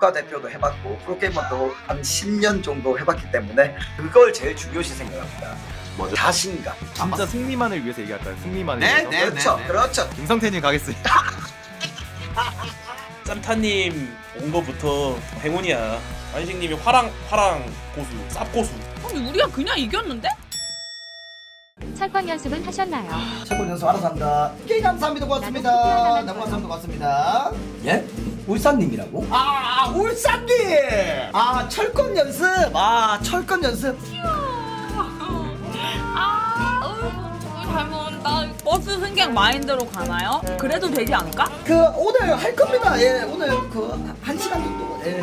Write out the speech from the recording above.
국가대표도 해봤고 프로게이머도 한 10년 정도 해봤기 때문에 그걸 제일 중요시 생각합니다. 뭐죠? 자신감. 진짜 승리만을 위해서 얘기할까요? 승리만을 네, 위해서. 네. 그렇죠, 그렇죠. 김성태님 가겠습니다. 짬타님 온 거부터 행운이야. 안식님이 화랑 화랑 고수, 쌉 고수. 아니 우리가 그냥 이겼는데? 철권 연습은 하셨나요? 최고 연수 알아서 한다. 게 감사합니다. 고맙습니다. 너무 감사합니다. 고맙습니다. 예? 울산님이라고? 아, 울산님! 아, 철권 연습! 아, 철권 연습. 아, 어이구, 잘 먹는다. 버스 승객 마인드로 가나요? 그래도 되지 않을까? 그, 오늘 할 겁니다. 예, 오늘 그, 한 시간 정도. 예.